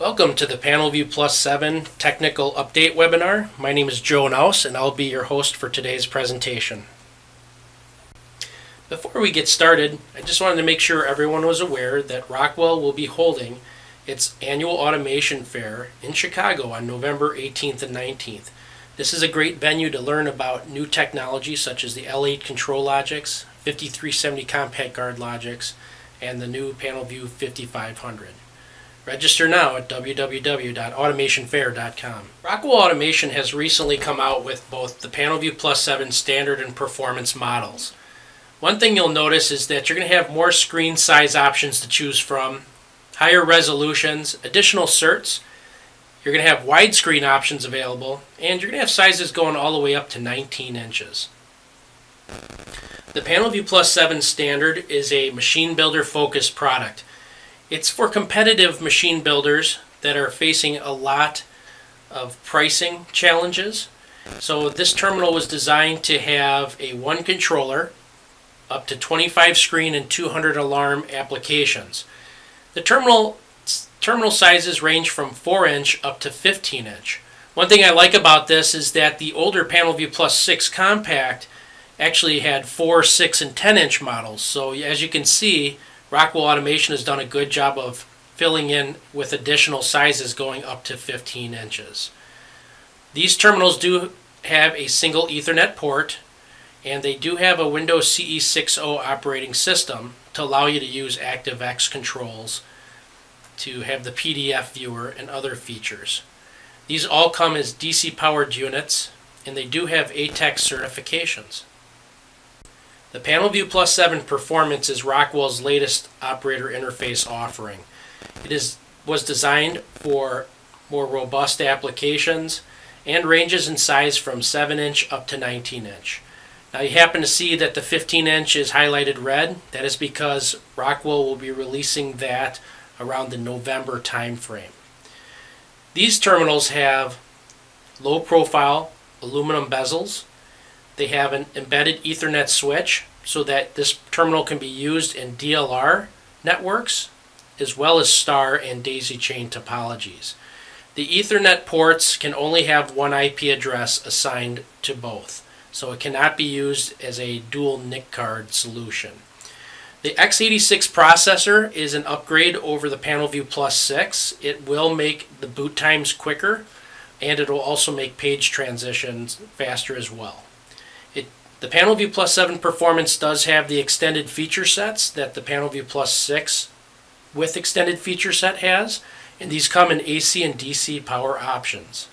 Welcome to the PanelView Plus 7 Technical Update webinar. My name is Joe Naus and I'll be your host for today's presentation. Before we get started, I just wanted to make sure everyone was aware that Rockwell will be holding its annual automation fair in Chicago on November 18th and 19th. This is a great venue to learn about new technology such as the L8 ControlLogix, 5370 Compact GuardLogix, and the new PanelView 5500. Register now at www.automationfair.com. Rockwell Automation has recently come out with both the PanelView Plus 7 standard and performance models. One thing you'll notice is that you're going to have more screen size options to choose from, higher resolutions, additional certs, you're going to have widescreen options available, and you're going to have sizes going all the way up to 19 inches. The PanelView Plus 7 standard is a machine builder focused product. It's for competitive machine builders that are facing a lot of pricing challenges. So this terminal was designed to have a one controller, up to 25 screen and 200 alarm applications. The terminal terminal sizes range from 4 inch up to 15 inch. One thing I like about this is that the older PanelView Plus 6 compact actually had 4, 6, and 10 inch models. So as you can see, Rockwell Automation has done a good job of filling in with additional sizes going up to 15 inches. These terminals do have a single Ethernet port and they do have a Windows CE60 operating system to allow you to use ActiveX controls to have the PDF viewer and other features. These all come as DC powered units and they do have ATEX certifications. The PanelView Plus 7 Performance is Rockwell's latest operator interface offering. It is, was designed for more robust applications and ranges in size from 7 inch up to 19 inch. Now you happen to see that the 15 inch is highlighted red. That is because Rockwell will be releasing that around the November timeframe. These terminals have low profile aluminum bezels they have an embedded Ethernet switch so that this terminal can be used in DLR networks as well as star and daisy chain topologies. The Ethernet ports can only have one IP address assigned to both, so it cannot be used as a dual NIC card solution. The x86 processor is an upgrade over the PanelView Plus 6. It will make the boot times quicker and it will also make page transitions faster as well. The PanelView Plus 7 performance does have the extended feature sets that the PanelView Plus 6 with extended feature set has, and these come in AC and DC power options.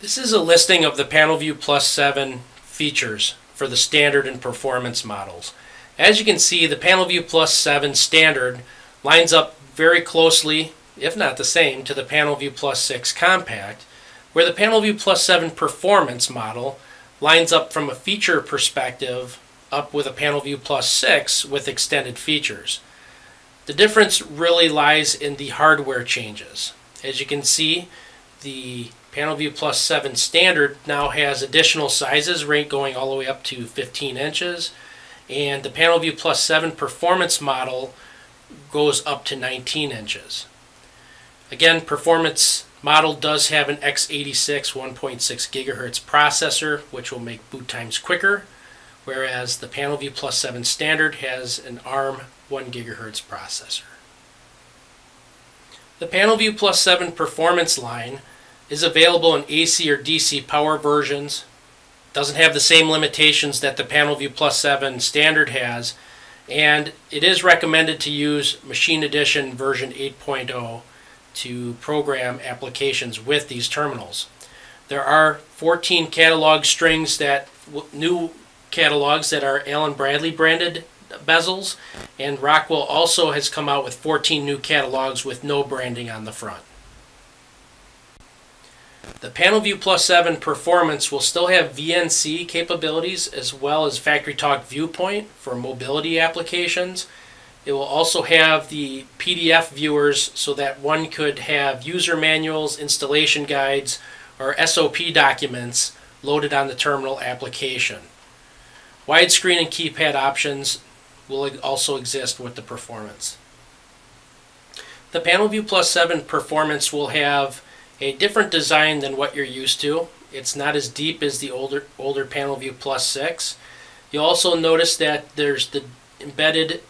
This is a listing of the PanelView Plus 7 features for the standard and performance models. As you can see, the PanelView Plus 7 standard lines up very closely, if not the same, to the PanelView Plus 6 compact, where the PanelView Plus 7 performance model lines up from a feature perspective up with a PanelView Plus 6 with extended features. The difference really lies in the hardware changes. As you can see, the PanelView Plus 7 standard now has additional sizes going all the way up to 15 inches and the PanelView Plus 7 performance model goes up to 19 inches. Again, performance Model does have an x86 1.6 gigahertz processor, which will make boot times quicker, whereas the PanelView Plus 7 standard has an ARM 1 gigahertz processor. The PanelView Plus 7 performance line is available in AC or DC power versions. Doesn't have the same limitations that the PanelView Plus 7 standard has, and it is recommended to use Machine Edition version 8.0 to program applications with these terminals. There are 14 catalog strings that new catalogs that are Allen Bradley branded bezels and Rockwell also has come out with 14 new catalogs with no branding on the front. The PanelView Plus 7 Performance will still have VNC capabilities as well as FactoryTalk Viewpoint for mobility applications it will also have the PDF viewers so that one could have user manuals, installation guides, or SOP documents loaded on the terminal application. Widescreen and keypad options will also exist with the performance. The PanelView Plus 7 performance will have a different design than what you're used to. It's not as deep as the older older PanelView Plus 6. You'll also notice that there's the embedded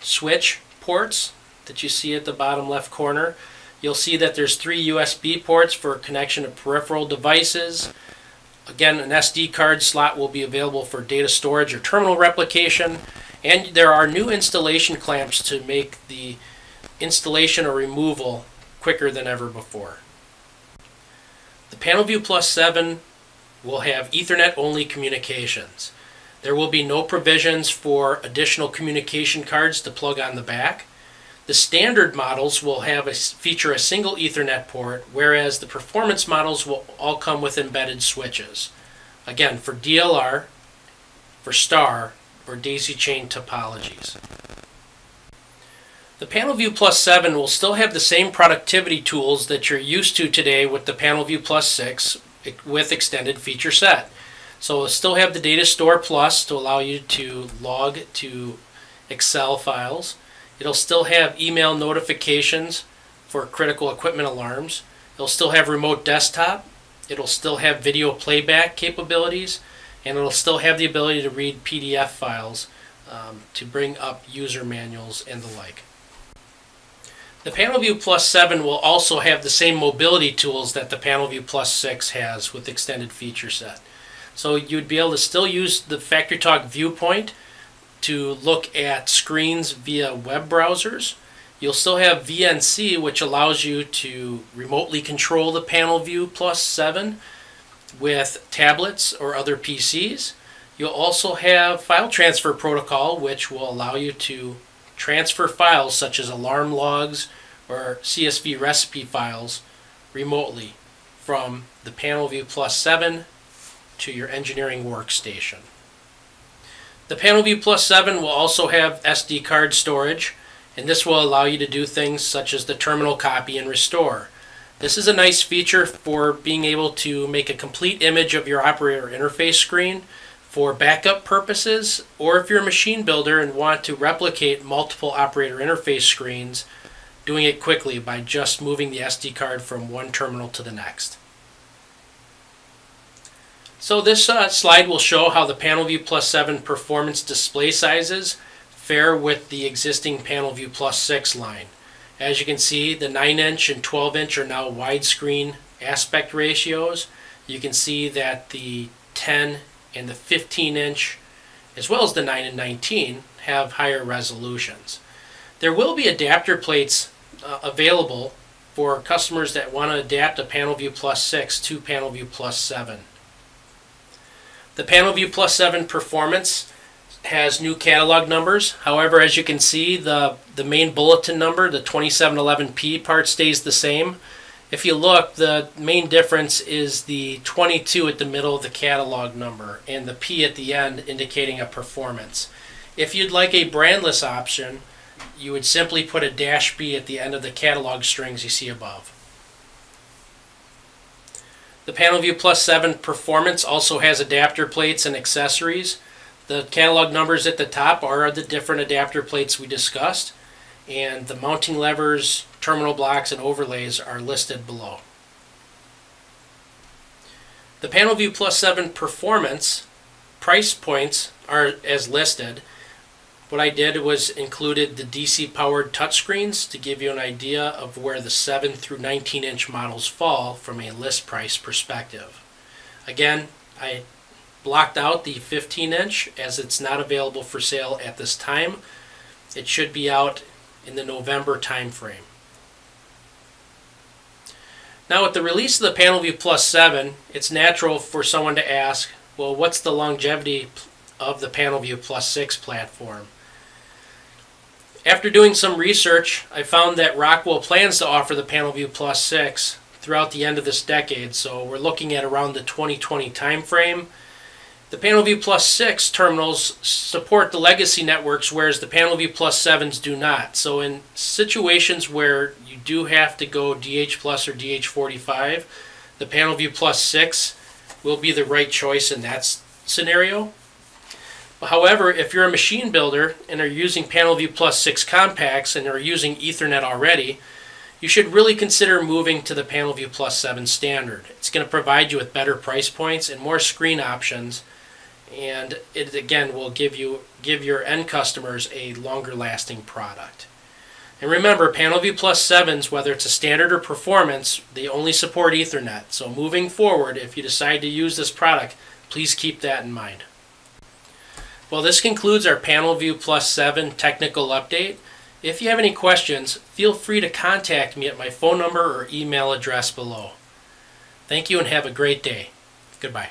switch ports that you see at the bottom left corner. You'll see that there's three USB ports for connection to peripheral devices. Again, an SD card slot will be available for data storage or terminal replication. And there are new installation clamps to make the installation or removal quicker than ever before. The PanelView Plus 7 will have Ethernet only communications. There will be no provisions for additional communication cards to plug on the back. The standard models will have a, feature a single Ethernet port, whereas the performance models will all come with embedded switches. Again, for DLR, for star, or daisy chain topologies. The PanelView Plus 7 will still have the same productivity tools that you're used to today with the PanelView Plus 6 with extended feature set. So it'll still have the Data Store Plus to allow you to log to Excel files. It'll still have email notifications for critical equipment alarms. It'll still have remote desktop. It'll still have video playback capabilities. And it'll still have the ability to read PDF files um, to bring up user manuals and the like. The PanelView Plus 7 will also have the same mobility tools that the PanelView Plus 6 has with extended feature set. So you'd be able to still use the FactoryTalk viewpoint to look at screens via web browsers. You'll still have VNC, which allows you to remotely control the PanelView Plus 7 with tablets or other PCs. You'll also have file transfer protocol, which will allow you to transfer files such as alarm logs or CSV recipe files remotely from the PanelView Plus 7 to your engineering workstation. The PanelView Plus 7 will also have SD card storage, and this will allow you to do things such as the terminal copy and restore. This is a nice feature for being able to make a complete image of your operator interface screen for backup purposes, or if you're a machine builder and want to replicate multiple operator interface screens, doing it quickly by just moving the SD card from one terminal to the next. So this uh, slide will show how the PanelView Plus 7 performance display sizes fare with the existing PanelView Plus 6 line. As you can see, the 9 inch and 12 inch are now widescreen aspect ratios. You can see that the 10 and the 15 inch, as well as the 9 and 19, have higher resolutions. There will be adapter plates uh, available for customers that want to adapt a PanelView Plus 6 to PanelView Plus 7. The PanelView Plus 7 performance has new catalog numbers. However, as you can see, the, the main bulletin number, the 2711P part stays the same. If you look, the main difference is the 22 at the middle of the catalog number and the P at the end indicating a performance. If you'd like a brandless option, you would simply put a dash B at the end of the catalog strings you see above. The PanelView Plus 7 Performance also has adapter plates and accessories. The catalog numbers at the top are the different adapter plates we discussed, and the mounting levers, terminal blocks, and overlays are listed below. The PanelView Plus 7 Performance price points are as listed. What I did was included the DC powered touchscreens to give you an idea of where the 7 through 19 inch models fall from a list price perspective. Again, I blocked out the 15 inch as it's not available for sale at this time. It should be out in the November timeframe. Now with the release of the PanelView Plus 7, it's natural for someone to ask, well, what's the longevity of the PanelView Plus 6 platform? After doing some research, I found that Rockwell plans to offer the PanelView Plus 6 throughout the end of this decade, so we're looking at around the 2020 timeframe. The PanelView Plus 6 terminals support the legacy networks, whereas the PanelView Plus 7s do not. So in situations where you do have to go DH Plus or DH45, the PanelView Plus 6 will be the right choice in that scenario. However, if you're a machine builder and are using PanelView Plus 6 compacts and are using Ethernet already, you should really consider moving to the PanelView Plus 7 standard. It's going to provide you with better price points and more screen options, and it again will give you give your end customers a longer lasting product. And remember, PanelView Plus 7s, whether it's a standard or performance, they only support Ethernet. So moving forward, if you decide to use this product, please keep that in mind. Well, this concludes our PanelView Plus 7 technical update. If you have any questions, feel free to contact me at my phone number or email address below. Thank you and have a great day. Goodbye.